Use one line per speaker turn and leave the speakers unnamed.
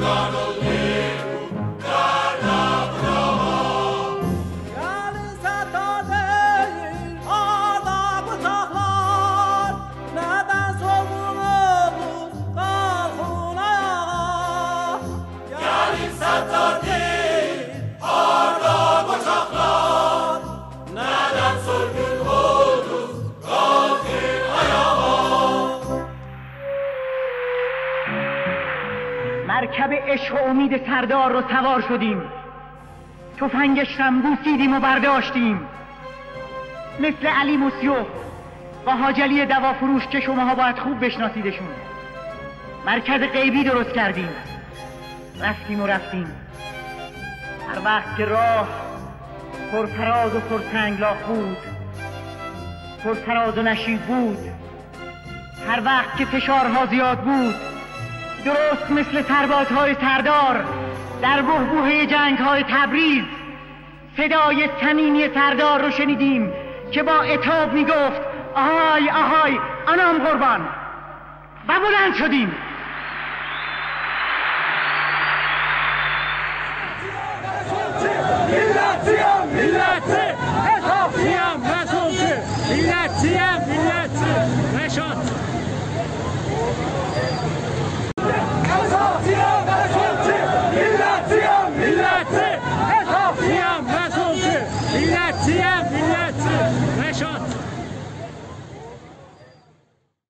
Ronald مرکب عشق و امید سردار رو سوار شدیم. تفنگش رم بوسیدیم و برداشتیم. مثل علی موسیو و حاجلی دوافروش که شماها باید خوب بشناسیدشون. مرکز غیبی درست کردیم. رفتیم و رفتیم. هر وقت که راه پرفراز و پرسنگلاخ بود پرفراز و نشیب بود هر وقت که فشارها زیاد بود درست مثل سربازهای سردار در بهبوه جنگ های تبریز صدای صمیمی سردار رو شنیدیم که با اتاب می‌گفت آهای آهای آنام قربان و بلند شدیم
Milletçiyim,